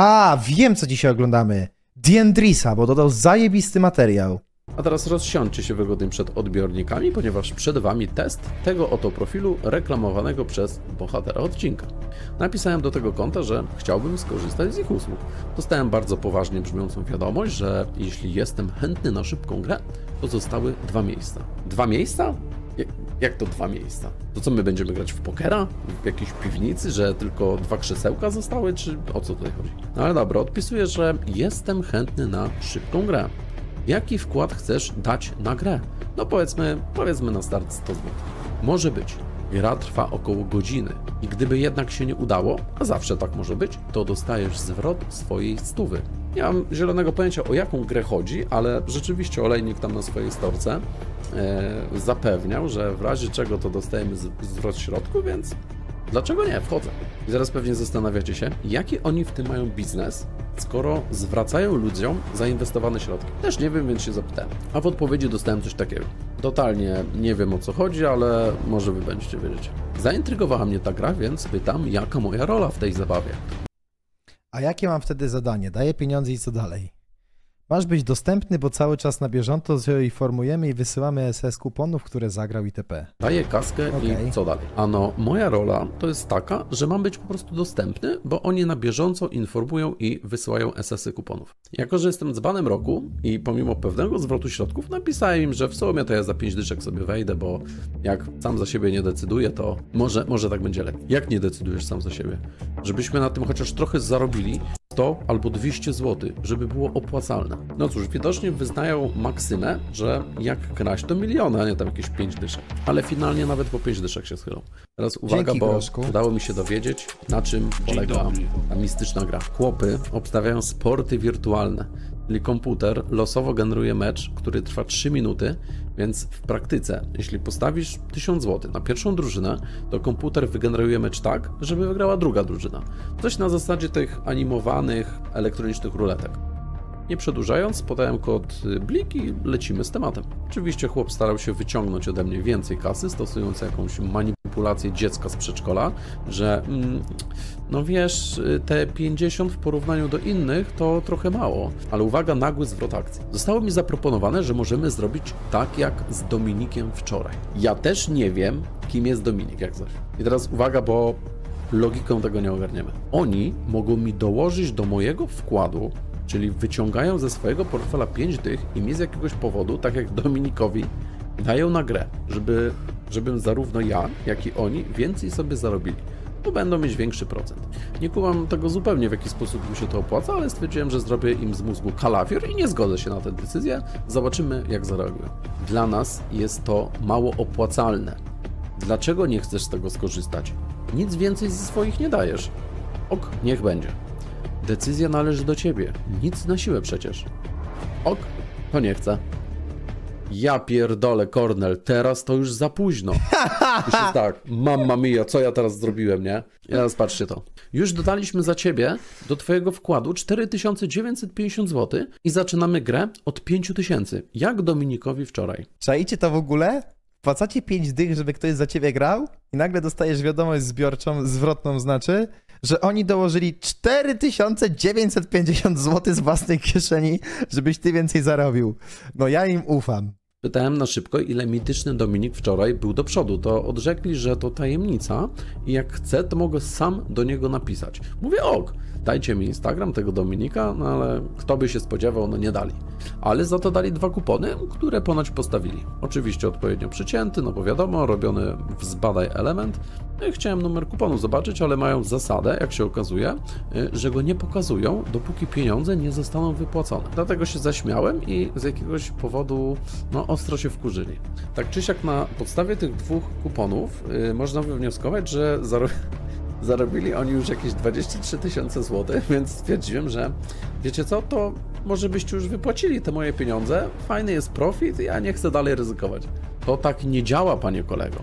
A, wiem co dzisiaj oglądamy. Diendrisa, bo dodał zajebisty materiał. A teraz rozsiądźcie się wygodnie przed odbiornikami, ponieważ przed Wami test tego oto profilu reklamowanego przez bohatera odcinka. Napisałem do tego konta, że chciałbym skorzystać z ich usług. Dostałem bardzo poważnie brzmiącą wiadomość, że jeśli jestem chętny na szybką grę, to zostały dwa miejsca. Dwa miejsca? Jak, to dwa miejsca? To co my będziemy grać w pokera? W jakiejś piwnicy, że tylko dwa krzesełka zostały, czy o co tutaj chodzi? No ale dobra, odpisuję, że jestem chętny na szybką grę. Jaki wkład chcesz dać na grę? No powiedzmy, powiedzmy na start 100 zł. Może być. Gra trwa około godziny i gdyby jednak się nie udało, a zawsze tak może być, to dostajesz zwrot swojej stówy. Nie mam zielonego pojęcia o jaką grę chodzi, ale rzeczywiście olejnik tam na swojej storce e, zapewniał, że w razie czego to dostajemy zwrot środku, więc dlaczego nie? Wchodzę. I zaraz pewnie zastanawiacie się, jaki oni w tym mają biznes, skoro zwracają ludziom zainwestowane środki. Też nie wiem, więc się zapytałem. A w odpowiedzi dostałem coś takiego. Totalnie nie wiem o co chodzi, ale może wy będziecie wiedzieć. Zaintrygowała mnie ta gra, więc pytam, jaka moja rola w tej zabawie. A jakie mam wtedy zadanie? Daję pieniądze i co dalej? Masz być dostępny, bo cały czas na bieżąco informujemy i wysyłamy SS kuponów, które zagrał itp. Daję kaskę Okej. i co dalej? Ano, moja rola to jest taka, że mam być po prostu dostępny, bo oni na bieżąco informują i wysyłają SS-y kuponów. Jako, że jestem dzbanem roku i pomimo pewnego zwrotu środków napisałem im, że w sumie to ja za 5 dyszek sobie wejdę, bo jak sam za siebie nie decyduję, to może, może tak będzie lepiej. Jak nie decydujesz sam za siebie? Żebyśmy na tym chociaż trochę zarobili 100 albo 200 zł, żeby było opłacalne. No cóż, widocznie wyznają maksymę, że jak kraść to miliony, a nie tam jakieś 5 dyszek. Ale finalnie nawet po 5 dyszek się schylą. Teraz uwaga, Dzięki, bo Groszku. udało mi się dowiedzieć, na czym polega ta mistyczna gra. Chłopy obstawiają sporty wirtualne, czyli komputer losowo generuje mecz, który trwa 3 minuty, więc w praktyce, jeśli postawisz 1000 zł na pierwszą drużynę, to komputer wygeneruje mecz tak, żeby wygrała druga drużyna. Coś na zasadzie tych animowanych elektronicznych ruletek. Nie przedłużając, podałem kod y, BLIK i lecimy z tematem. Oczywiście chłop starał się wyciągnąć ode mnie więcej kasy, stosując jakąś manipulację dziecka z przedszkola, że mm, no wiesz, y, te 50 w porównaniu do innych to trochę mało, ale uwaga, nagły zwrot akcji. Zostało mi zaproponowane, że możemy zrobić tak jak z Dominikiem wczoraj. Ja też nie wiem, kim jest Dominik, jak coś. I teraz uwaga, bo logiką tego nie ogarniemy. Oni mogą mi dołożyć do mojego wkładu, czyli wyciągają ze swojego portfela 5 dych i mi z jakiegoś powodu, tak jak Dominikowi, dają na grę, żeby, żebym zarówno ja, jak i oni więcej sobie zarobili. Bo będą mieć większy procent. Nie kumam tego zupełnie, w jaki sposób mi się to opłaca, ale stwierdziłem, że zrobię im z mózgu kalafior i nie zgodzę się na tę decyzję. Zobaczymy, jak zareagują. Dla nas jest to mało opłacalne. Dlaczego nie chcesz z tego skorzystać? Nic więcej ze swoich nie dajesz. Ok, niech będzie. Decyzja należy do ciebie. Nic na siłę przecież. Ok, to nie chcę. Ja pierdolę, Kornel, teraz to już za późno. Już tak, mamma mia, co ja teraz zrobiłem, nie? Teraz patrzcie to. Już dodaliśmy za ciebie do twojego wkładu 4950 zł i zaczynamy grę od 5000, jak Dominikowi wczoraj. Czajcie to w ogóle? Wpłacacie 5 dych, żeby ktoś za ciebie grał i nagle dostajesz wiadomość zbiorczą, zwrotną znaczy, że oni dołożyli 4950 zł z własnej kieszeni, żebyś ty więcej zarobił. No ja im ufam. Pytałem na szybko, ile mityczny Dominik wczoraj był do przodu. To odrzekli, że to tajemnica i jak chcę, to mogę sam do niego napisać. Mówię, ok, dajcie mi Instagram tego Dominika, no ale kto by się spodziewał, no nie dali. Ale za to dali dwa kupony, które ponoć postawili. Oczywiście odpowiednio przycięty, no bo wiadomo, robiony w zbadaj element. No i chciałem numer kuponu zobaczyć, ale mają zasadę, jak się okazuje, y, że go nie pokazują, dopóki pieniądze nie zostaną wypłacone. Dlatego się zaśmiałem i z jakiegoś powodu, no ostro się wkurzyli. Tak czy siak na podstawie tych dwóch kuponów y, można wywnioskować, że zaro... zarobili oni już jakieś 23 tysiące złotych, więc stwierdziłem, że wiecie co, to może byście już wypłacili te moje pieniądze, fajny jest profit, ja nie chcę dalej ryzykować. To tak nie działa, panie kolego.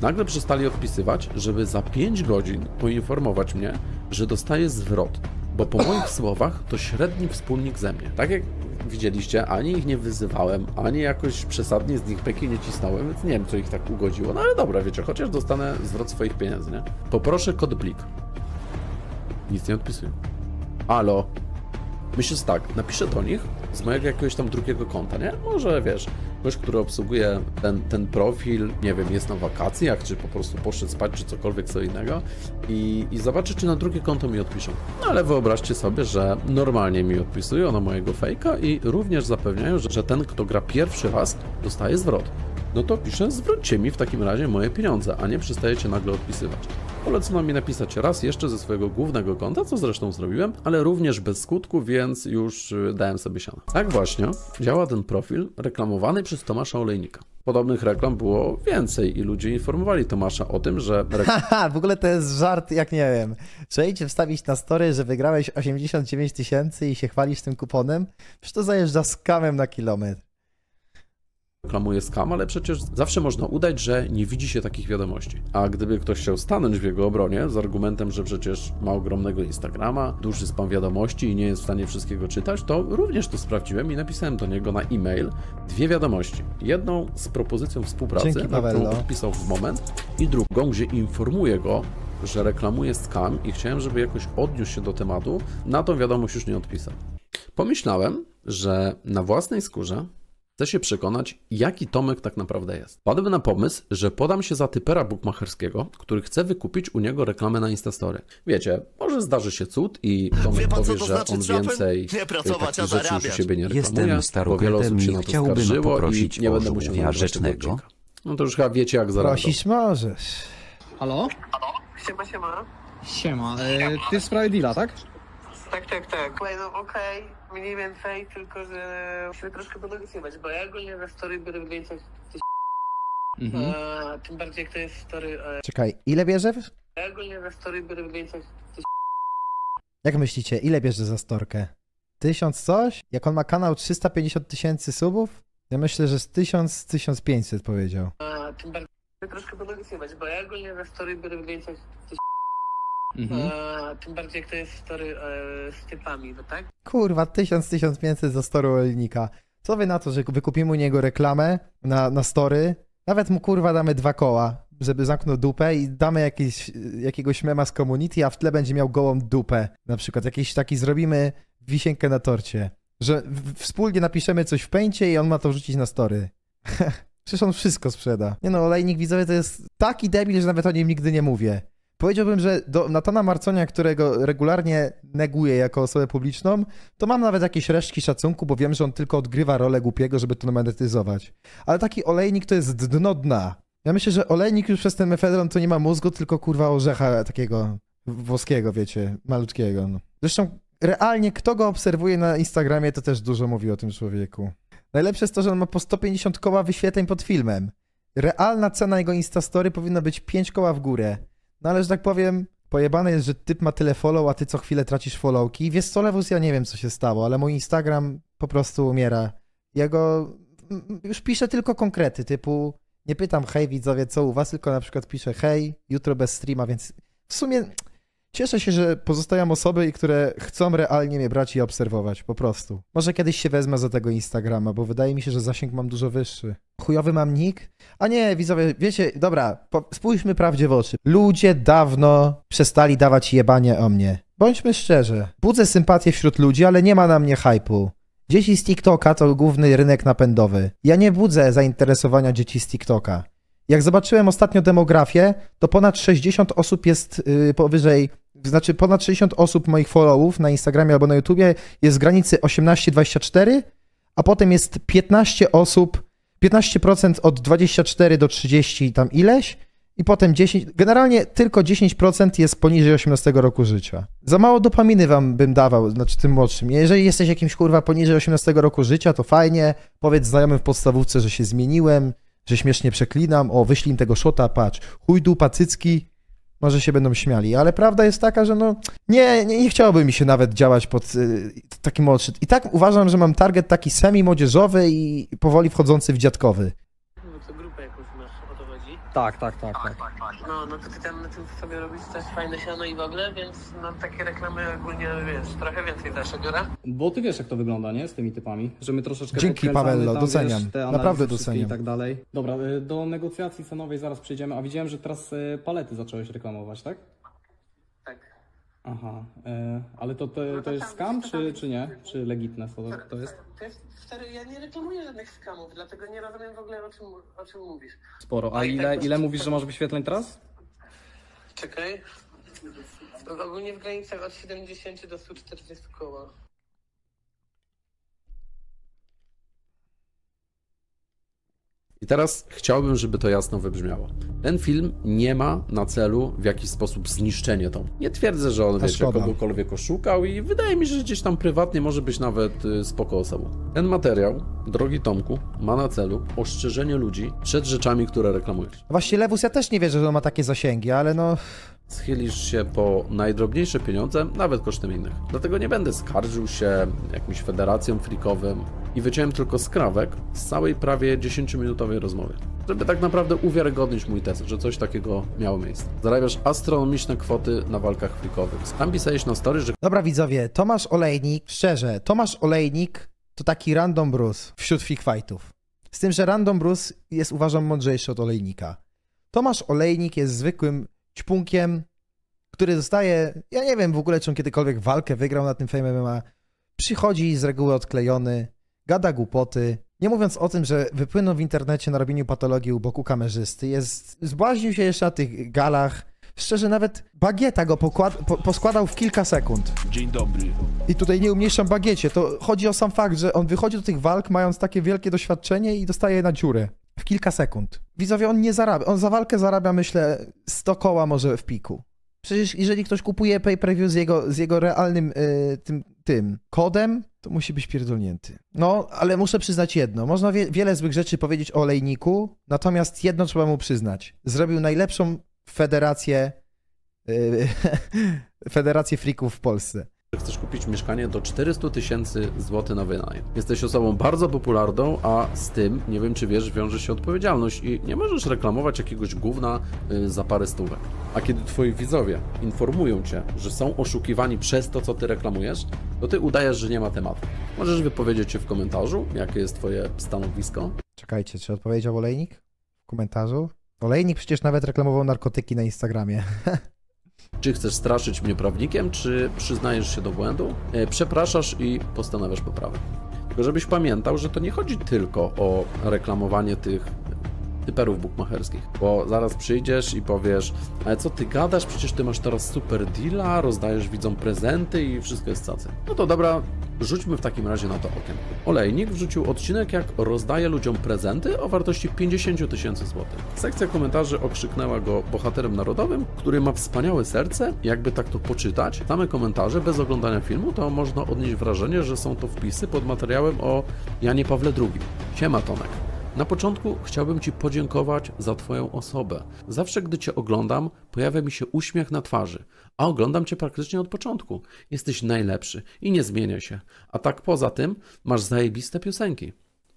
Nagle przestali odpisywać, żeby za 5 godzin poinformować mnie, że dostaję zwrot, bo po moich słowach to średni wspólnik ze mnie. Tak jak widzieliście, ani ich nie wyzywałem, ani jakoś przesadnie z nich peki nie cisnąłem, więc nie wiem, co ich tak ugodziło. No ale dobra, wiecie, chociaż dostanę zwrot swoich pieniędzy, nie? Poproszę kod blik. Nic nie odpisują. Alo. Myślę, że tak, napiszę do nich z mojego jakiegoś tam drugiego konta, nie? Może wiesz, ktoś, który obsługuje ten, ten profil, nie wiem, jest na wakacjach, czy po prostu poszedł spać, czy cokolwiek co innego i, i zobaczy, czy na drugie konto mi odpiszą. No ale wyobraźcie sobie, że normalnie mi odpisują na mojego fejka i również zapewniają, że, że ten, kto gra pierwszy raz, dostaje zwrot. No to piszę, zwróćcie mi w takim razie moje pieniądze, a nie przestajecie nagle odpisywać. Polecono mi napisać raz jeszcze ze swojego głównego konta, co zresztą zrobiłem, ale również bez skutku, więc już y, dałem sobie siano. Tak właśnie działa ten profil reklamowany przez Tomasza Olejnika. Podobnych reklam było więcej i ludzie informowali Tomasza o tym, że Haha, w ogóle to jest żart, jak nie wiem. Przejdźcie wstawić na story, że wygrałeś 89 tysięcy i się chwalisz tym kuponem? Przecież to zajeżdża z kamem na kilometr. Reklamuje skam, ale przecież zawsze można udać, że nie widzi się takich wiadomości. A gdyby ktoś chciał stanąć w jego obronie z argumentem, że przecież ma ogromnego Instagrama, duży spam wiadomości i nie jest w stanie wszystkiego czytać, to również to sprawdziłem i napisałem do niego na e-mail dwie wiadomości. Jedną z propozycją współpracy, Dzięki, na którą odpisał w moment i drugą, gdzie informuję go, że reklamuje skam i chciałem, żeby jakoś odniósł się do tematu, na tą wiadomość już nie odpisał. Pomyślałem, że na własnej skórze chcę się przekonać, jaki Tomek tak naprawdę jest. Padłem na pomysł, że podam się za typera bukmacherskiego, który chce wykupić u niego reklamę na Instastory. Wiecie, może zdarzy się cud i Tomek Wie pan, powie, co to że znaczy on trapen? więcej Nie pracować, takich a rzeczy już u zarabiać. siebie nie reklamuje, Jestem bo wiele osób się i na to chciałbym skarżyło poprosić i nie o będę musiał żółwia nagrywać tego rzecznego. odcinka. No to już chyba wiecie, jak zareagował. Prosić możesz. Halo? Siema, siema. Siema, e, ty w sprawie deala, tak? Tak, tak, tak. Słuchaj, no okej, mniej więcej, tylko że musimy troszkę ponegocjować, bo ja ogólnie na story biorę więcej, coś, Mhm. e, tym bardziej jak to jest story, e, Czekaj, ile bierzesz? ja ogólnie na story biorę więcej, coś, Jak myślicie, ile bierze za storkę? Tysiąc coś? Jak on ma kanał 350 tysięcy subów? Ja myślę, że z 1000, 1500 powiedział. e, tym bardziej troszkę ponegocjować, bo ja ogólnie na story biorę więcej, coś, Mhm. e, tym bardziej jak to jest story e, z typami, no tak? Kurwa, 1000, 1500 za story olejnika. Co wy na to, że wykupimy u niego reklamę na, na story? Nawet mu kurwa damy dwa koła, żeby zamknął dupę i damy jakieś, jakiegoś mema z community, a w tle będzie miał gołą dupę. Na przykład jakiś taki zrobimy wisienkę na torcie. Że w, wspólnie napiszemy coś w pęcie i on ma to wrzucić na story. Przecież on wszystko sprzeda. Nie no, olejnik widzowie to jest taki debil, że nawet o nim nigdy nie mówię. Powiedziałbym, że do Natana Marconia, którego regularnie neguję jako osobę publiczną, to mam nawet jakieś resztki szacunku, bo wiem, że on tylko odgrywa rolę głupiego, żeby to monetyzować. Ale taki olejnik to jest dno dna. Ja myślę, że olejnik już przez ten mefedron to nie ma mózgu, tylko kurwa orzecha takiego włoskiego, wiecie, malutkiego. No. Zresztą realnie kto go obserwuje na Instagramie, to też dużo mówi o tym człowieku. Najlepsze jest to, że on ma po 150 koła wyświetleń pod filmem. Realna cena jego Instastory powinna być 5 koła w górę. No ale, że tak powiem, pojebane jest, że typ ma tyle follow, a ty co chwilę tracisz followki. Wiesz co, Lewus, ja nie wiem, co się stało, ale mój Instagram po prostu umiera. Ja go już piszę tylko konkrety, typu nie pytam hej widzowie, co u was, tylko na przykład piszę hej, jutro bez streama, więc w sumie cieszę się, że pozostają osoby, które chcą realnie mnie brać i obserwować, po prostu. Może kiedyś się wezmę za tego Instagrama, bo wydaje mi się, że zasięg mam dużo wyższy. Chujowy mam nick? A nie, widzowie, wiecie, dobra, po, spójrzmy prawdzie w oczy. Ludzie dawno przestali dawać jebanie o mnie. Bądźmy szczerzy. Budzę sympatię wśród ludzi, ale nie ma na mnie hypu. Dzieci z TikToka to główny rynek napędowy. Ja nie budzę zainteresowania dzieci z TikToka. Jak zobaczyłem ostatnio demografię, to ponad 60 osób jest yy, powyżej, znaczy ponad 60 osób moich followów na Instagramie albo na YouTubie jest z granicy 18-24, a potem jest 15 osób, 15% od 24 do 30 tam ileś i potem 10, generalnie tylko 10% jest poniżej 18 roku życia. Za mało dopaminy wam bym dawał, znaczy tym młodszym. Jeżeli jesteś jakimś kurwa poniżej 18 roku życia, to fajnie, powiedz znajomym w podstawówce, że się zmieniłem, że śmiesznie przeklinam, o wyślij im tego szota, patrz, chuj dupa, cycki, może się będą śmiali, ale prawda jest taka, że no nie, nie, nie chciałoby mi się nawet działać pod y, takim młodszy. I tak uważam, że mam target taki semi-młodzieżowy i powoli wchodzący w dziadkowy. No to grupę jakąś masz, o to chodzi. Tak, tak, tak, tak. No, no to ty tam na tym sobie robisz też fajne siano i w ogóle, więc no takie reklamy ogólnie, wiesz, trochę więcej też biorę. Bo ty wiesz, jak to wygląda, nie? Z tymi typami. Że my troszeczkę Dzięki, tam, doceniam. Wiesz, Naprawdę doceniam. I tak dalej. Dobra, y, do negocjacji cenowej zaraz przejdziemy. A widziałem, że teraz y, palety zacząłeś reklamować, tak? Tak. Aha, e, ale to, to, to jest scam, czy, czy nie? Czy legitne to, to jest? To jest stary, ja nie reklamuję żadnych skamów, dlatego nie rozumiem w ogóle o czym, o czym mówisz. Sporo. A ile, ile mówisz, że masz wyświetleń teraz? Czekaj. Ogólnie w granicach od 70 do 140 koła. I teraz chciałbym, żeby to jasno wybrzmiało. Ten film nie ma na celu w jakiś sposób zniszczenie Tom. Nie twierdzę, że on, szkoda. kogokolwiek oszukał i wydaje mi się, że gdzieś tam prywatnie może być nawet y, spoko osobą. Ten materiał, drogi Tomku, ma na celu ostrzeżenie ludzi przed rzeczami, które reklamujesz. Właśnie Lewus, ja też nie wierzę, że on ma takie zasięgi, ale no... Schylisz się po najdrobniejsze pieniądze, nawet kosztem innych. Dlatego nie będę skarżył się jakimś federacjom frikowym i wyciąłem tylko skrawek z całej prawie 10-minutowej rozmowy. Żeby tak naprawdę uwiarygodnić mój test, że coś takiego miało miejsce. Zarabiasz astronomiczne kwoty na walkach frikowych. Tam pisałeś na story, że Dobra widzowie, Tomasz Olejnik, szczerze, Tomasz Olejnik to taki random Bruce wśród fightów. Z tym, że random Bruce jest uważam mądrzejszy od Olejnika. Tomasz Olejnik jest zwykłym ćpunkiem, który zostaje, ja nie wiem w ogóle, czy on kiedykolwiek walkę wygrał na tym Fame MMA. Przychodzi z reguły odklejony, gada głupoty. Nie mówiąc o tym, że wypłynął w internecie na robieniu patologii u boku kamerzysty. Jest, zbłaźnił się jeszcze na tych galach. Szczerze, nawet bagieta go pokład, po, poskładał w kilka sekund. Dzień dobry. I tutaj nie umniejszam bagiecie. To chodzi o sam fakt, że on wychodzi do tych walk mając takie wielkie doświadczenie i dostaje na dziurę. W kilka sekund. Widzowie, on nie zarabia. On za walkę zarabia, myślę, 100 koła może w piku. Przecież jeżeli ktoś kupuje pay-per-view z jego, z jego realnym y, tym, tym kodem, to musi być pierdolnięty. No, ale muszę przyznać jedno. Można wie, wiele złych rzeczy powiedzieć o olejniku, natomiast jedno trzeba mu przyznać. Zrobił najlepszą federację y, federację freaków w Polsce. Chcesz kupić mieszkanie do 400 tysięcy złotych na wynajem. Jesteś osobą bardzo popularną, a z tym, nie wiem czy wiesz, wiąże się odpowiedzialność i nie możesz reklamować jakiegoś gówna y, za parę stówek. A kiedy twoi widzowie informują cię, że są oszukiwani przez to, co ty reklamujesz, to ty udajesz, że nie ma tematu. Możesz wypowiedzieć się w komentarzu, jakie jest twoje stanowisko. Czekajcie, czy odpowiedział Olejnik w komentarzu? Olejnik przecież nawet reklamował narkotyki na Instagramie. Czy chcesz straszyć mnie prawnikiem, czy przyznajesz się do błędu, e, przepraszasz i postanawiasz poprawę. Tylko żebyś pamiętał, że to nie chodzi tylko o reklamowanie tych typerów bukmacherskich, bo zaraz przyjdziesz i powiesz, ale co ty gadasz, przecież ty masz teraz super deala, rozdajesz widzom prezenty i wszystko jest cacy. No to dobra, rzućmy w takim razie na to okiem. Olejnik wrzucił odcinek, jak rozdaje ludziom prezenty o wartości 50 tysięcy złotych. Sekcja komentarzy okrzyknęła go bohaterem narodowym, który ma wspaniałe serce. Jakby tak to poczytać, same komentarze bez oglądania filmu, to można odnieść wrażenie, że są to wpisy pod materiałem o Janie Pawle II. Siema Tomek. Na początku chciałbym Ci podziękować za Twoją osobę. Zawsze, gdy Cię oglądam, pojawia mi się uśmiech na twarzy, a oglądam Cię praktycznie od początku. Jesteś najlepszy i nie zmieniaj się. A tak poza tym, masz zajebiste piosenki.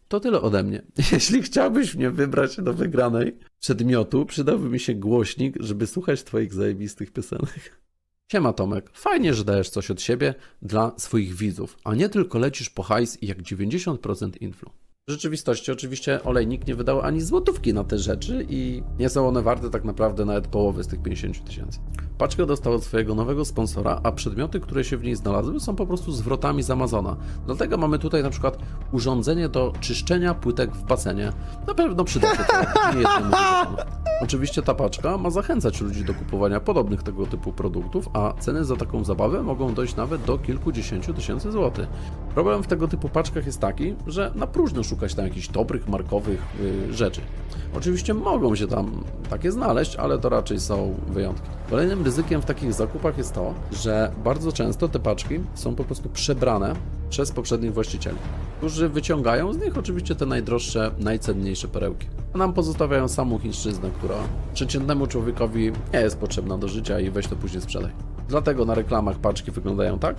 To tyle ode mnie. Jeśli chciałbyś mnie wybrać do wygranej przedmiotu, przydałby mi się głośnik, żeby słuchać Twoich zajebistych piosenek. Siema Tomek, fajnie, że dajesz coś od siebie dla swoich widzów, a nie tylko lecisz po hajs jak 90% influ. W rzeczywistości oczywiście olejnik nie wydał ani złotówki na te rzeczy i nie są one warte tak naprawdę nawet połowy z tych 50 tysięcy. Paczkę dostał od swojego nowego sponsora, a przedmioty, które się w niej znalazły są po prostu zwrotami z Amazona. Dlatego mamy tutaj na przykład urządzenie do czyszczenia płytek w basenie. Na pewno przyda się to nie. Oczywiście ta paczka ma zachęcać ludzi do kupowania podobnych tego typu produktów, a ceny za taką zabawę mogą dojść nawet do kilkudziesięciu tysięcy złotych. Problem w tego typu paczkach jest taki, że na próżno szukać tam jakichś dobrych, markowych y, rzeczy. Oczywiście mogą się tam takie znaleźć, ale to raczej są wyjątki. Kolejnym ryzykiem w takich zakupach jest to, że bardzo często te paczki są po prostu przebrane przez poprzednich właścicieli, którzy wyciągają z nich oczywiście te najdroższe, najcenniejsze perełki. A nam pozostawiają samą chińszczyznę, która przeciętnemu człowiekowi nie jest potrzebna do życia i weź to później sprzedaj. Dlatego na reklamach paczki wyglądają tak,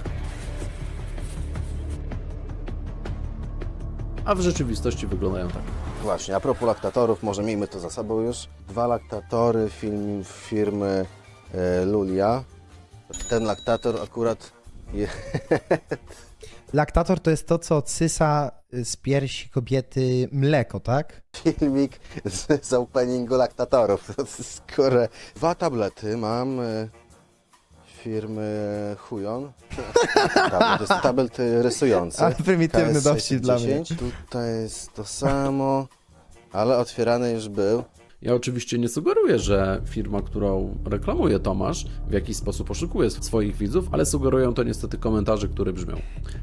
a w rzeczywistości wyglądają tak. Właśnie, a propos laktatorów, może miejmy to za sobą już. Dwa laktatory film, firmy Lulia. Ten laktator akurat je, Laktator to jest to, co odsysa z piersi kobiety mleko, tak? filmik z, z openingu laktatorów. Skoro dwa tablety mam. e, firmy Hujon. tablet, to jest tablet rysujący. Ale prymitywny KS610. dowcip dla mnie. Tutaj jest to samo, ale otwierany już był. Ja oczywiście nie sugeruję, że firma, którą reklamuje Tomasz, w jakiś sposób oszukuje swoich widzów, ale sugerują to niestety komentarze, które brzmią.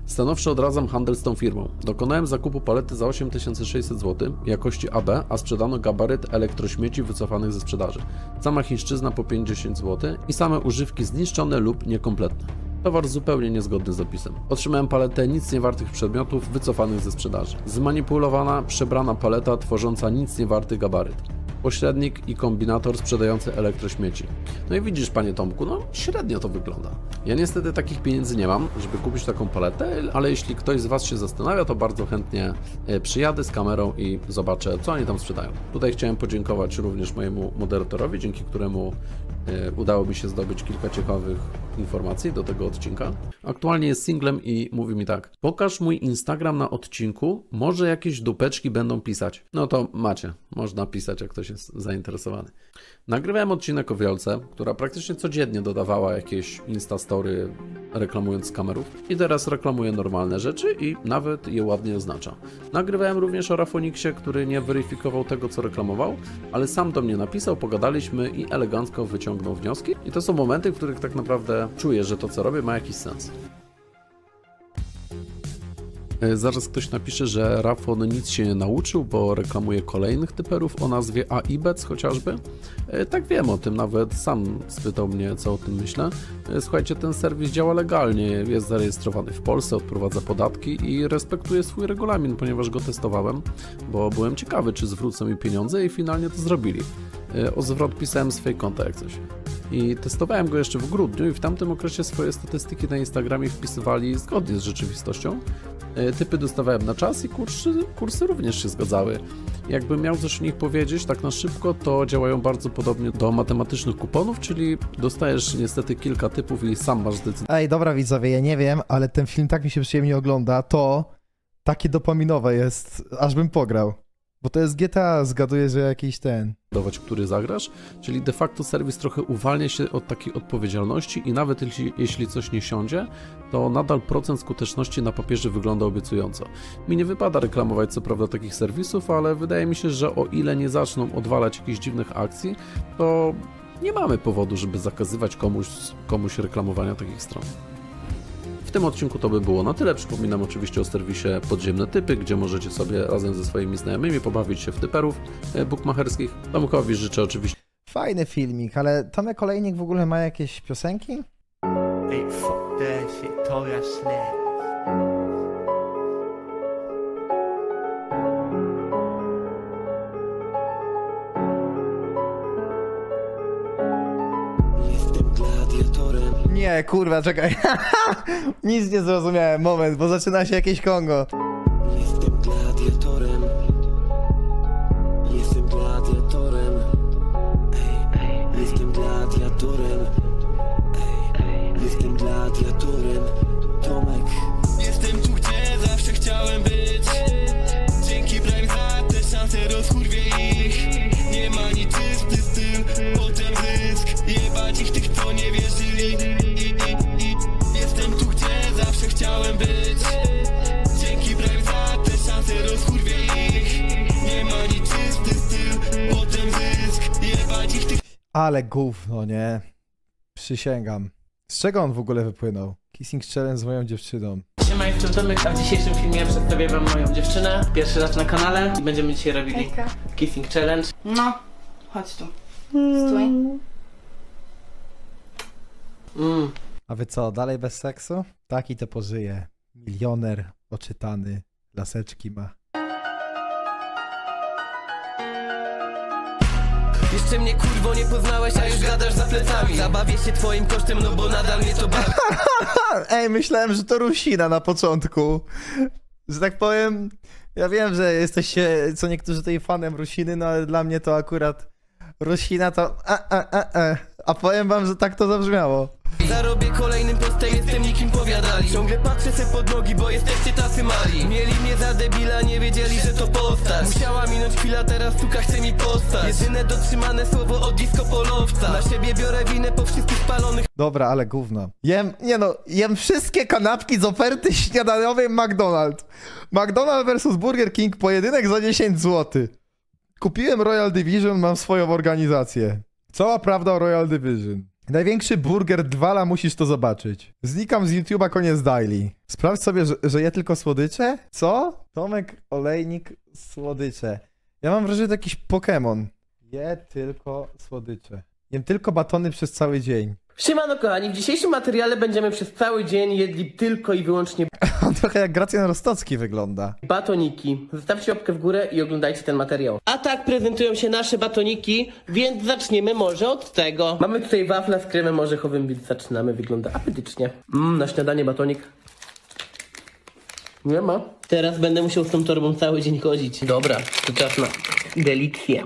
Stanowczo odradzam handel z tą firmą. Dokonałem zakupu palety za 8600 zł, jakości AB, a sprzedano gabaryt elektrośmieci wycofanych ze sprzedaży. Sama chińszczyzna po 50 zł i same używki zniszczone lub niekompletne. Towar zupełnie niezgodny z opisem. Otrzymałem paletę nic nie wartych przedmiotów wycofanych ze sprzedaży. Zmanipulowana, przebrana paleta tworząca nic nie warty gabaryt pośrednik i kombinator sprzedający elektrośmieci. No i widzisz, panie Tomku, no średnio to wygląda. Ja niestety takich pieniędzy nie mam, żeby kupić taką paletę, ale jeśli ktoś z Was się zastanawia, to bardzo chętnie e, przyjadę z kamerą i zobaczę, co oni tam sprzedają. Tutaj chciałem podziękować również mojemu moderatorowi, dzięki któremu udało mi się zdobyć kilka ciekawych informacji do tego odcinka. Aktualnie jest singlem i mówi mi tak: Pokaż mój Instagram na odcinku, może jakieś dupeczki będą pisać. No to macie, można pisać, jak ktoś jest zainteresowany. Nagrywałem odcinek o Wiolce, która praktycznie codziennie dodawała jakieś instastory reklamując kamerów i teraz reklamuje normalne rzeczy i nawet je ładnie oznacza. Nagrywałem również o Rafoniksie, który nie weryfikował tego, co reklamował, ale sam do mnie napisał, pogadaliśmy i elegancko wyciągnął wnioski i to są momenty, w których tak naprawdę czuję, że to, co robię, ma jakiś sens. E, Zaraz ktoś napisze, że Rafon nic się nie nauczył, bo reklamuje kolejnych typerów o nazwie AIBEC chociażby. E, Tak wiem o tym, nawet sam spytał mnie, co o tym myślę. E, Słuchajcie, ten serwis działa legalnie, jest zarejestrowany w Polsce, odprowadza podatki i respektuje swój regulamin, ponieważ go testowałem, bo byłem ciekawy, czy zwrócą mi pieniądze i finalnie to zrobili. E, O zwrot pisałem swoje konta jak coś. I testowałem go jeszcze w grudniu i w tamtym okresie swoje statystyki na Instagramie wpisywali zgodnie z rzeczywistością. E, Typy dostawałem na czas i kursy, kursy również się zgadzały. Jakbym miał coś o nich powiedzieć tak na szybko, to działają bardzo podobnie do matematycznych kuponów, czyli dostajesz niestety kilka typów i sam masz zdecydować. Ej, dobra widzowie, ja nie wiem, ale ten film tak mi się przyjemnie ogląda, to takie dopaminowe jest, aż bym pograł. Bo to jest GTA, zgaduję, że jakiś ten. który zagrasz, czyli de facto serwis trochę uwalnia się od takiej odpowiedzialności i nawet jeśli, jeśli coś nie siądzie, to nadal procent skuteczności na papierze wygląda obiecująco. Mi nie wypada reklamować co prawda takich serwisów, ale wydaje mi się, że o ile nie zaczną odwalać jakichś dziwnych akcji, to nie mamy powodu, żeby zakazywać komuś, komuś reklamowania takich stron. W tym odcinku to by było na tyle. Przypominam oczywiście o serwisie Podziemne Typy, gdzie możecie sobie razem ze swoimi znajomymi pobawić się w typerów e, bukmacherskich. Tomkowi życzę oczywiście Fajny filmik, ale Tomek Olejnik w ogóle ma jakieś piosenki? Hey, fuck that shit. Nie, kurwa, czekaj. Nic nie zrozumiałem, moment, bo zaczyna się jakieś Kongo. Ale gówno, nie? Przysięgam. Z czego on w ogóle wypłynął? Kissing Challenge z moją dziewczyną. Siema, jestem Tomek, a w dzisiejszym filmie przedstawię wam moją dziewczynę. Pierwszy raz na kanale i będziemy dzisiaj robili Hejka. Kissing Challenge. No, chodź tu. Stój. Mm. A wy co, dalej bez seksu? Taki to pożyje. Milioner, oczytany, laseczki ma. Jeszcze mnie kurwo nie poznałeś, a już gadasz za plecami Zabawię się twoim kosztem, no bo nadal mnie to bawi Ej, myślałem, że to Rusina na początku. Że tak powiem, ja wiem, że jesteście co niektórzy tutaj fanem Rusiny, no ale dla mnie to akurat Rusina to a, a, a, a. A powiem wam, że tak to zabrzmiało. Zarobię kolejnym jestem nikim powiadali Ciągle patrzę se pod nogi, bo jesteście tacy mali Mieli mnie za debila, nie wiedzieli, że to postać Musiała minąć chwila, teraz tuka chce mi postać Jedyne dotrzymane słowo od disco polowca Na siebie biorę winę po wszystkich spalonych Dobra, ale gówno. Jem, nie no, jem wszystkie kanapki z oferty śniadaniowej McDonald's. McDonald's versus Burger King, pojedynek za 10 zł. Kupiłem Royal Division, mam swoją organizację. Cała prawda o Royal Division. Największy burger Dwala, musisz to zobaczyć. Znikam z YouTube'a, koniec daily. Sprawdź sobie, że, że je tylko słodycze? Co? Tomek Olejnik, słodycze. Ja mam wrażenie, że to jakiś Pokémon. Je tylko słodycze. Jem tylko batony przez cały dzień. Siemano kochani, w dzisiejszym materiale będziemy przez cały dzień jedli tylko i wyłącznie trochę jak Gracjan Rostocki wygląda. batoniki. Zostawcie łapkę w górę i oglądajcie ten materiał. A tak prezentują się nasze batoniki, więc zaczniemy może od tego. Mamy tutaj wafla z kremem orzechowym, więc zaczynamy. Wygląda apetycznie. Mmm, na śniadanie batonik. Nie ma. Teraz będę musiał z tą torbą cały dzień chodzić. Dobra, to czas na delicję.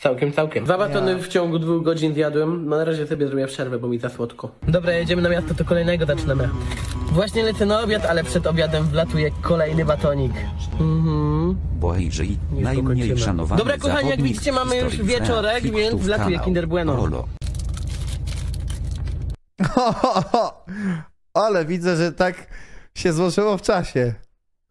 Całkiem, całkiem. Dwa batony w ciągu dwóch godzin zjadłem. No na razie sobie zrobię przerwę, bo mi za słodko. Dobra, jedziemy na miasto, to kolejnego zaczynamy. Właśnie lecę na obiad, ale przed obiadem wlatuje kolejny batonik. Mhm. Boejrzyj, najmniej szanowany Dobra, kochani, jak widzicie, mamy już wieczorek, więc wlatuje kanał. Kinder Bueno. Ale widzę, że tak się złożyło w czasie.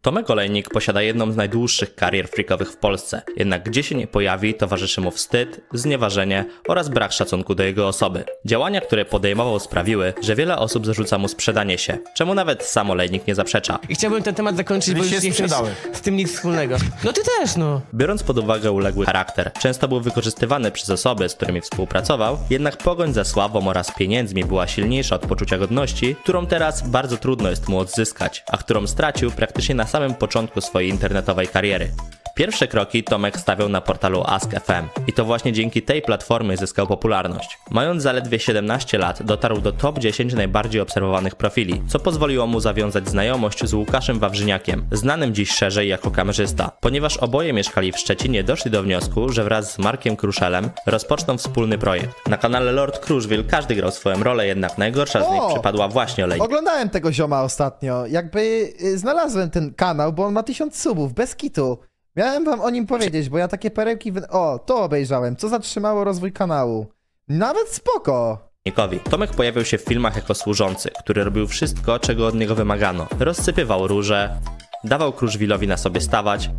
Tomek Olejnik posiada jedną z najdłuższych karier freakowych w Polsce, jednak gdzie się nie pojawi, towarzyszy mu wstyd, znieważenie oraz brak szacunku do jego osoby. Działania, które podejmował sprawiły, że wiele osób zarzuca mu sprzedanie się, czemu nawet sam Olejnik nie zaprzecza. I chciałbym ten temat zakończyć, bo już się nie chcę z tym nic wspólnego. No ty też, no. Biorąc pod uwagę uległy charakter, często był wykorzystywany przez osoby, z którymi współpracował, jednak pogoń za sławą oraz pieniędzmi była silniejsza od poczucia godności, którą teraz bardzo trudno jest mu odzyskać, a którą stracił praktycznie na samym początku swojej internetowej kariery. Pierwsze kroki Tomek stawiał na portalu Ask.fm i to właśnie dzięki tej platformie zyskał popularność. Mając zaledwie 17 lat, dotarł do top 10 najbardziej obserwowanych profili, co pozwoliło mu zawiązać znajomość z Łukaszem Wawrzyniakiem, znanym dziś szerzej jako kamerzysta. Ponieważ oboje mieszkali w Szczecinie, doszli do wniosku, że wraz z Markiem Kruszelem rozpoczną wspólny projekt. Na kanale Lord Kruszwil każdy grał swoją rolę, jednak najgorsza z nich przypadła właśnie Olejnikowi. Oglądałem tego zioma ostatnio. Jakby y, znalazłem ten kanał, bo on ma tysiąc subów, bez kitu. Miałem wam o nim powiedzieć, bo ja takie perełki... Wy... O, to obejrzałem. Co zatrzymało rozwój kanału. Nawet spoko. Nikowi. Tomek pojawiał się w filmach jako służący, który robił wszystko, czego od niego wymagano. Rozsypywał róże, dawał Kruszwilowi na sobie stawać,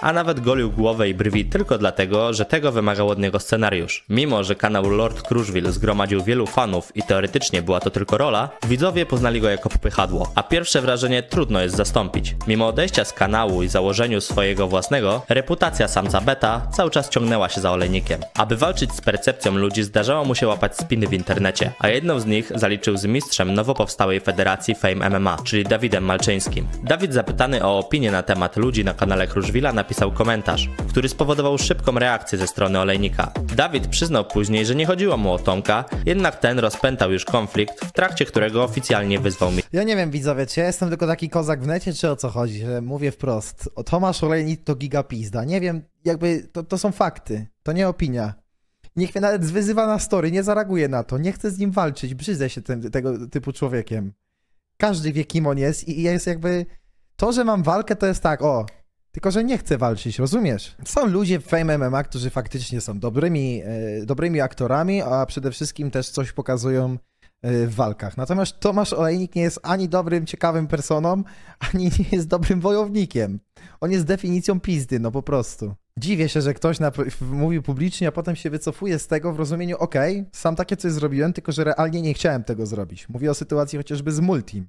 a nawet golił głowę i brwi tylko dlatego, że tego wymagał od niego scenariusz. Mimo, że kanał Lord Kruszwil zgromadził wielu fanów i teoretycznie była to tylko rola, widzowie poznali go jako popychadło, a pierwsze wrażenie trudno jest zastąpić. Mimo odejścia z kanału i założeniu swojego własnego, reputacja samca beta cały czas ciągnęła się za olejnikiem. Aby walczyć z percepcją ludzi zdarzało mu się łapać spiny w internecie, a jedną z nich zaliczył z mistrzem nowo powstałej federacji Fame MMA, czyli Dawidem Malczyńskim. Dawid zapytany o opinię na temat ludzi na kanale Kruszwila napisał komentarz, który spowodował szybką reakcję ze strony olejnika. Dawid przyznał później, że nie chodziło mu o Tomka, jednak ten rozpętał już konflikt, w trakcie którego oficjalnie wyzwał mi Ja nie wiem, widzowie, czy ja jestem tylko taki kozak w necie, czy o co chodzi, że mówię wprost. O Tomasz Olejnik to gigapizda. Nie wiem, jakby to, to są fakty, to nie opinia. Niech mnie nawet wyzywa na story, nie zareaguje na to, nie chcę z nim walczyć, brzydzę się tym, tego typu człowiekiem. Każdy wie, kim on jest i jest jakby... To, że mam walkę, to jest tak, o, tylko, że nie chcę walczyć, rozumiesz? Są ludzie w Fame MMA, którzy faktycznie są dobrymi, e, dobrymi aktorami, a przede wszystkim też coś pokazują e, w walkach. Natomiast Tomasz Olejnik nie jest ani dobrym, ciekawym personą, ani nie jest dobrym wojownikiem. On jest definicją pizdy, no po prostu. Dziwię się, że ktoś na, mówił publicznie, a potem się wycofuje z tego w rozumieniu, okej, sam takie coś zrobiłem, tylko że realnie nie chciałem tego zrobić. Mówię o sytuacji chociażby z Multim.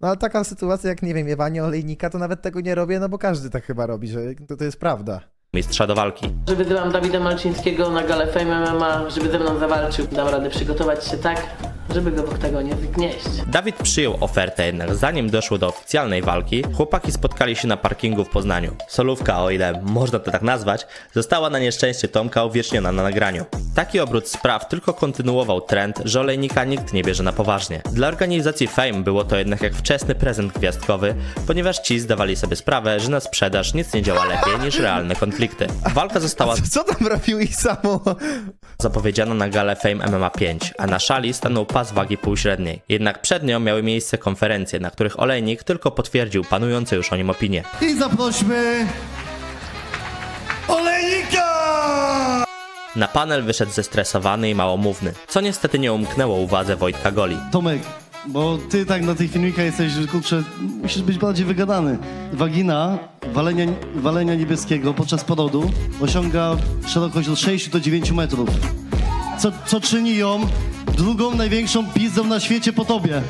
No ale taka sytuacja jak, nie wiem, jewanie olejnika, to nawet tego nie robię, no bo każdy tak chyba robi, że to, to jest prawda. mistrza do walki. Że wyzywam Dawida Malczyńskiego na galę Fame MMA, żeby ze mną zawalczył. Dam radę przygotować się tak, żeby go w oktagonie zgnieść. Dawid przyjął ofertę, jednak zanim doszło do oficjalnej walki, chłopaki spotkali się na parkingu w Poznaniu. Solówka, o ile można to tak nazwać, została na nieszczęście Tomka uwieczniona na nagraniu. Taki obrót spraw tylko kontynuował trend, że olejnika nikt nie bierze na poważnie. Dla organizacji Fame było to jednak jak wczesny prezent gwiazdkowy, ponieważ ci zdawali sobie sprawę, że na sprzedaż nic nie działa lepiej niż realne konflikty. Walka została Co tam robił ich samo? zapowiedziana na galę Fame MMA 5, a na szali stanął pas wagi półśredniej. Jednak przed nią miały miejsce konferencje, na których olejnik tylko potwierdził panujące już o nim opinie. I zaprośmy Olejnika! Na panel wyszedł zestresowany i małomówny, co niestety nie umknęło uwadze Wojtka Goli. Tomek, bo ty tak na tych filmikach jesteś, że kurczę, musisz być bardziej wygadany. Wagina walenia, walenia niebieskiego podczas porodu osiąga szerokość od 6 do 9 metrów. Co, co czyni ją drugą największą pizdą na świecie po tobie.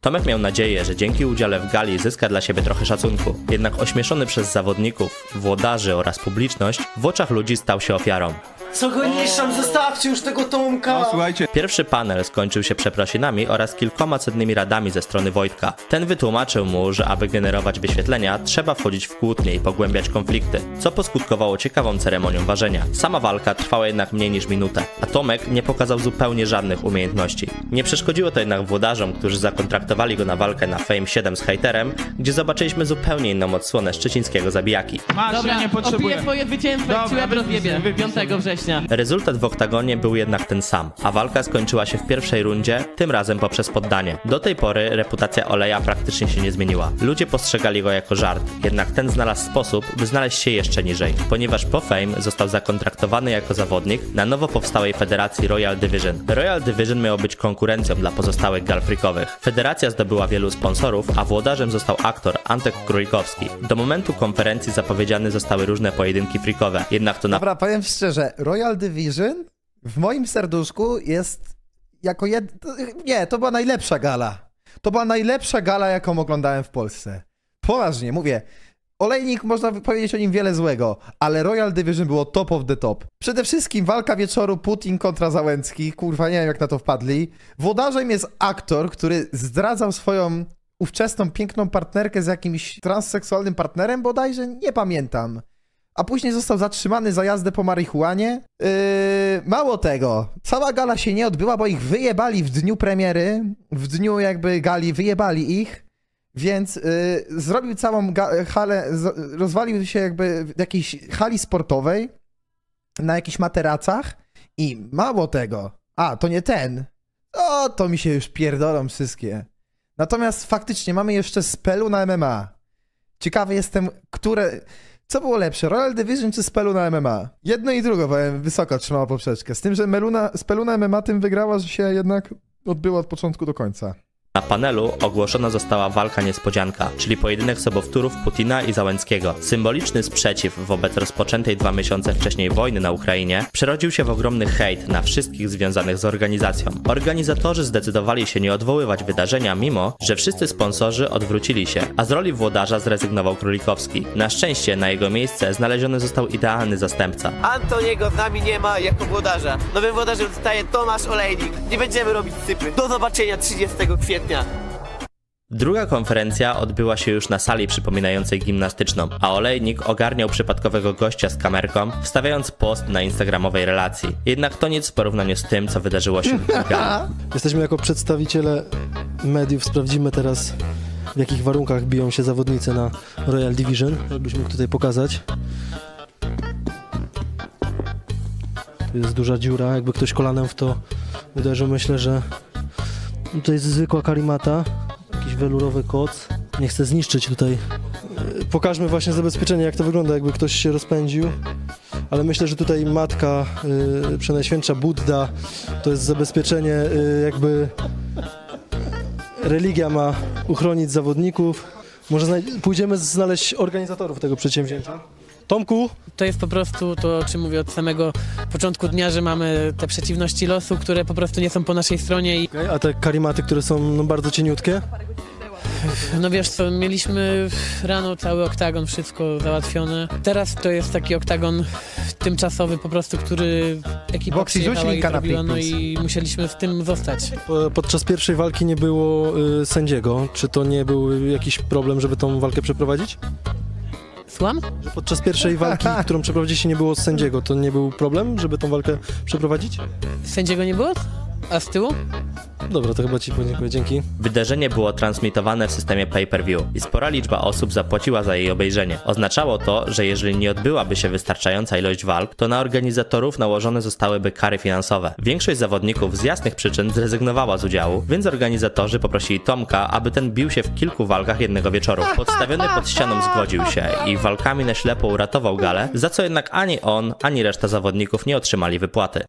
Tomek miał nadzieję, że dzięki udziale w gali zyska dla siebie trochę szacunku. Jednak ośmieszony przez zawodników, włodarzy oraz publiczność, w oczach ludzi stał się ofiarą. Co go niszczą? Zostawcie już tego Tomka! Pierwszy panel skończył się przeprosinami oraz kilkoma cennymi radami ze strony Wojtka. Ten wytłumaczył mu, że aby generować wyświetlenia, trzeba wchodzić w kłótnie i pogłębiać konflikty, co poskutkowało ciekawą ceremonią ważenia. Sama walka trwała jednak mniej niż minutę, a Tomek nie pokazał zupełnie żadnych umiejętności. Nie przeszkodziło to jednak włodarzom, którzy zakontraktowali go na walkę na Fame 7 z hejterem, gdzie zobaczyliśmy zupełnie inną odsłonę szczecińskiego zabijaki. Dobra, opiję twoje zwycięstwo jak ci łeb rozjebie 5 września. Rezultat w oktagonie był jednak ten sam, a walka skończyła się w pierwszej rundzie, tym razem poprzez poddanie. Do tej pory reputacja Oleja praktycznie się nie zmieniła. Ludzie postrzegali go jako żart, jednak ten znalazł sposób, by znaleźć się jeszcze niżej, ponieważ po Fame został zakontraktowany jako zawodnik na nowo powstałej federacji Royal Division. Royal Division miało być konkurencją dla pozostałych gal freakowych. Federacja zdobyła wielu sponsorów, a włodarzem został aktor Antek Królikowski. Do momentu konferencji zapowiedziane zostały różne pojedynki freakowe, jednak to na Dobra, powiem szczerze, Royal Division w moim serduszku jest jako jed... Nie, to była najlepsza gala. To była najlepsza gala, jaką oglądałem w Polsce. Poważnie, mówię. Olejnik, można powiedzieć o nim wiele złego, ale Royal Division było top of the top. Przede wszystkim walka wieczoru Putin kontra Załęcki. Kurwa, nie wiem jak na to wpadli. Włodarzem jest aktor, który zdradzał swoją ówczesną piękną partnerkę z jakimś transseksualnym partnerem, bodajże nie pamiętam a później został zatrzymany za jazdę po marihuanie. Yy, mało tego, cała gala się nie odbyła, bo ich wyjebali w dniu premiery, w dniu jakby gali wyjebali ich, więc yy, zrobił całą halę, rozwalił się jakby w jakiejś hali sportowej na jakichś materacach i mało tego, a to nie ten, o to mi się już pierdolą wszystkie. Natomiast faktycznie mamy jeszcze spelu na MMA. Ciekawy jestem, które... Co było lepsze, Royal Division czy Speluna MMA? Jedno i drugo, powiem, wysoko trzymała poprzeczkę. Z tym, że Meluna, Speluna MMA tym wygrała, że się jednak odbyła od początku do końca. Na panelu ogłoszona została walka niespodzianka, czyli pojedynek sobowtórów Putina i Załęckiego. Symboliczny sprzeciw wobec rozpoczętej dwa miesiące wcześniej wojny na Ukrainie przerodził się w ogromny hejt na wszystkich związanych z organizacją. Organizatorzy zdecydowali się nie odwoływać wydarzenia, mimo że wszyscy sponsorzy odwrócili się, a z roli włodarza zrezygnował Królikowski. Na szczęście na jego miejsce znaleziony został idealny zastępca. Antoniego z nami nie ma jako włodarza. Nowym włodarzem zostaje Tomasz Olejnik. Nie będziemy robić sypy. Do zobaczenia 30 kwietnia. Druga konferencja odbyła się już na sali przypominającej gimnastyczną, a Olejnik ogarniał przypadkowego gościa z kamerką, wstawiając post na instagramowej relacji. Jednak to nic w porównaniu z tym, co wydarzyło się w gali. Jesteśmy jako przedstawiciele mediów, sprawdzimy teraz w jakich warunkach biją się zawodnicy na Royal Division. Jakbyś mógł tutaj pokazać. Tu jest duża dziura, jakby ktoś kolanem w to uderzył, myślę, że tutaj jest zwykła karimata, jakiś welurowy koc. Nie chcę zniszczyć tutaj. Pokażmy właśnie zabezpieczenie, jak to wygląda, jakby ktoś się rozpędził. Ale myślę, że tutaj matka yy, Przenajświętsza Budda to jest zabezpieczenie yy, jakby religia ma uchronić zawodników. Może pójdziemy znaleźć organizatorów tego przedsięwzięcia. Tomku? To jest po prostu to, o czym mówię od samego początku dnia, że mamy te przeciwności losu, które po prostu nie są po naszej stronie i A te karimaty, które są no, bardzo cieniutkie? No wiesz co, mieliśmy rano cały oktagon, wszystko załatwione. Teraz to jest taki oktagon tymczasowy po prostu, który ekipa Boxy, przyjechała i zrobiła, no i musieliśmy z tym zostać. Po- Podczas pierwszej walki nie było y, sędziego. Czy to nie był jakiś problem, żeby tą walkę przeprowadzić? Słucham? Że podczas pierwszej walki, którą przeprowadziliście, nie było sędziego. To nie był problem, żeby tą walkę przeprowadzić? Sędziego nie było? A z tyłu? Dobra, to chyba ci podziękuję. Dzięki. Wydarzenie było transmitowane w systemie pay-per-view i spora liczba osób zapłaciła za jej obejrzenie. Oznaczało to, że jeżeli nie odbyłaby się wystarczająca ilość walk, to na organizatorów nałożone zostałyby kary finansowe. Większość zawodników z jasnych przyczyn zrezygnowała z udziału, więc organizatorzy poprosili Tomka, aby ten bił się w kilku walkach jednego wieczoru. Podstawiony pod ścianą zgodził się i walkami na ślepo uratował galę, za co jednak ani on, ani reszta zawodników nie otrzymali wypłaty.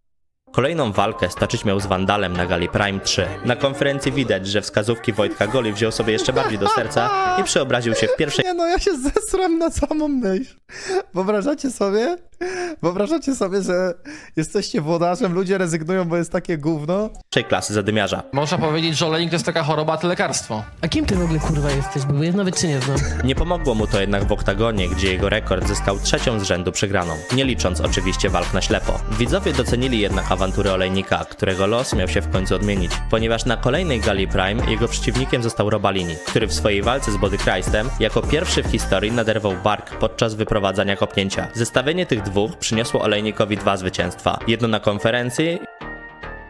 Kolejną walkę stoczyć miał z Wandalem na gali Prime 3. Na konferencji widać, że wskazówki Wojtka Goli wziął sobie jeszcze bardziej do serca i przeobraził się w pierwszej Nie no, ja się zesram na samą myśl. Wyobrażacie sobie? Wyobrażacie sobie, że jesteście włodarzem, ludzie rezygnują, bo jest takie gówno? klasy zadymiarza. Można powiedzieć, że olejnik to jest taka choroba, a ty lekarstwo. A kim ty w ogóle kurwa jesteś? Bo ja nawet cię nie znam. Nie pomogło mu to jednak w oktagonie, gdzie jego rekord zyskał trzecią z rzędu przegraną. Nie licząc oczywiście walk na ślepo. Widzowie docenili jednak awanturę olejnika, którego los miał się w końcu odmienić, ponieważ na kolejnej gali Prime jego przeciwnikiem został Robalini, który w swojej walce z Body Christem jako pierwszy w historii naderwał bark podczas wyprowadzania kopnięcia. Zestawienie tych dwóch przyniosło olejnikowi dwa zwycięstwa. Jedno na konferencji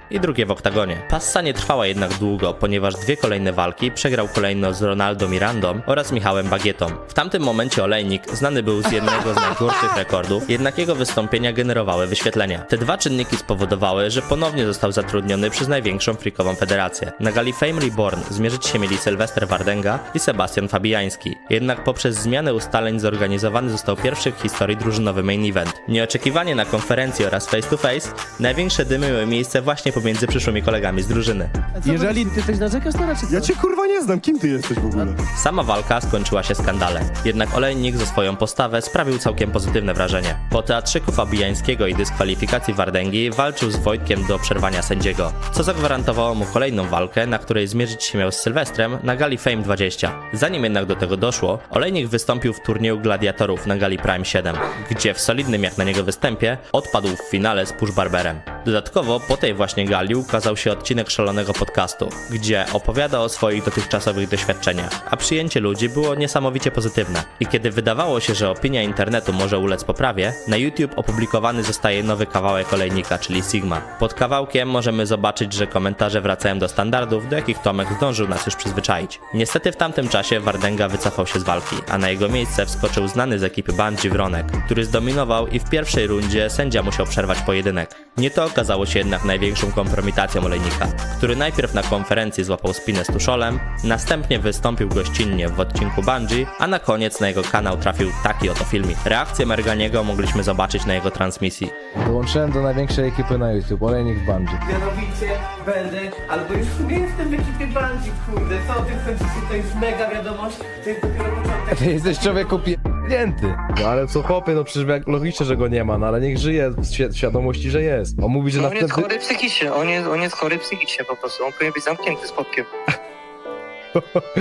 i drugie w oktagonie. Passa nie trwała jednak długo, ponieważ dwie kolejne walki przegrał kolejno z Ronaldo Mirandą oraz Michałem Bagietą. W tamtym momencie Olejnik znany był z jednego z najgorszych rekordów, jednak jego wystąpienia generowały wyświetlenia. Te dwa czynniki spowodowały, że ponownie został zatrudniony przez największą frikową federację. Na gali Fame Reborn zmierzyć się mieli Sylwester Wardenga i Sebastian Fabiański. Jednak poprzez zmianę ustaleń zorganizowany został pierwszy w historii drużynowy main event. Nieoczekiwanie na konferencji oraz face to face, największe dymy miały miejsce właśnie pomiędzy przyszłymi kolegami z drużyny. Jeżeli ty coś narzekasz na raczej Ja cię kurwa nie znam, kim ty jesteś w ogóle? Sama walka skończyła się skandalem. Jednak Olejnik za swoją postawę sprawił całkiem pozytywne wrażenie. Po teatrzyku Fabijańskiego i dyskwalifikacji Wardęgi walczył z Wojtkiem do przerwania sędziego, co zagwarantowało mu kolejną walkę, na której zmierzyć się miał z Sylwestrem na gali Fame 20. Zanim jednak do tego doszło, Olejnik wystąpił w turnieju gladiatorów na gali Prime 7, gdzie w solidnym jak na niego występie odpadł w finale z Push Barberem. Dodatkowo po tej właśnie gali ukazał się odcinek szalonego podcastu, gdzie opowiada o swoich dotychczasowych doświadczeniach, a przyjęcie ludzi było niesamowicie pozytywne. I kiedy wydawało się, że opinia internetu może ulec poprawie, na YouTube opublikowany zostaje nowy kawałek olejnika, czyli Sigma. Pod kawałkiem możemy zobaczyć, że komentarze wracają do standardów, do jakich Tomek zdążył nas już przyzwyczaić. Niestety w tamtym czasie Wardenga wycofał się z walki, a na jego miejsce wskoczył znany z ekipy Bungie Wronek, który zdominował i w pierwszej rundzie sędzia musiał przerwać pojedynek. Nie to okazało się jednak największą kompromitacją olejnika, który najpierw na konferencji złapał spinę z tuszolem, następnie wystąpił gościnnie w odcinku Bungie, a na koniec na jego kanał trafił taki oto filmik. Reakcję Merganiego mogliśmy zobaczyć na jego transmisji. Dołączyłem do największej ekipy na YouTube, Olejnik w Bungie. Mianowicie będę, albo już nie jestem w ekipie Bungie, kurde, co ty chcesz, to jest mega wiadomość, to jest dopiero początek. Ty jesteś człowieku pierdnięty. No ale co chłopie, no przecież jak logicznie, że go nie ma, no ale niech żyje w świ- świadomości, że jest. On mówi, że On jest następny... chory psychicznie, on jest, on jest chory psychicznie po prostu, on powinien być zamknięty z popkiem.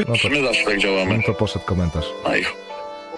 No to... My zawsze tak działamy. No to poszedł komentarz.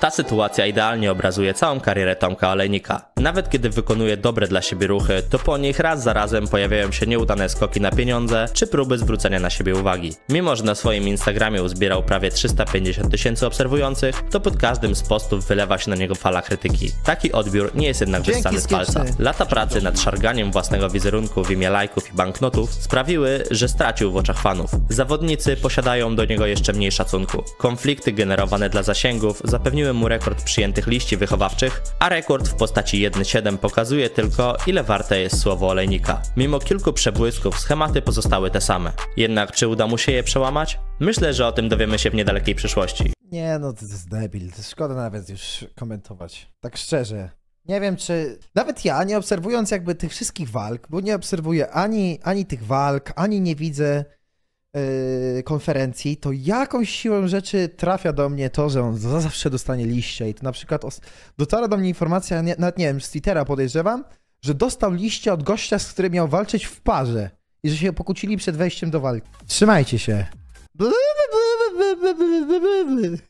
Ta sytuacja idealnie obrazuje całą karierę Tomka Olejnika. Nawet kiedy wykonuje dobre dla siebie ruchy, to po nich raz za razem pojawiają się nieudane skoki na pieniądze czy próby zwrócenia na siebie uwagi. Mimo, że na swoim Instagramie uzbierał prawie 350 tysięcy obserwujących, to pod każdym z postów wylewa się na niego fala krytyki. Taki odbiór nie jest jednak wyssany z palca. Lata pracy nad szarganiem własnego wizerunku w imię lajków i banknotów sprawiły, że stracił w oczach fanów. Zawodnicy posiadają do niego jeszcze mniej szacunku. Konflikty generowane dla zasięgów zapewniły mu rekord przyjętych liści wychowawczych, a rekord w postaci 1.7 pokazuje tylko, ile warte jest słowo olejnika. Mimo kilku przebłysków, schematy pozostały te same. Jednak czy uda mu się je przełamać? Myślę, że o tym dowiemy się w niedalekiej przyszłości. Nie, no to jest debil. To szkoda nawet już komentować. Tak szczerze. Nie wiem, czy nawet ja, nie obserwując jakby tych wszystkich walk, bo nie obserwuję ani, ani tych walk, ani nie widzę konferencji, to jakąś siłą rzeczy trafia do mnie to, że on za- zawsze dostanie liście. I to na przykład dotarła do mnie informacja, nawet nie wiem, z Twittera podejrzewam, że dostał liście od gościa, z którym miał walczyć w parze. I że się pokłócili przed wejściem do walki. Trzymajcie się.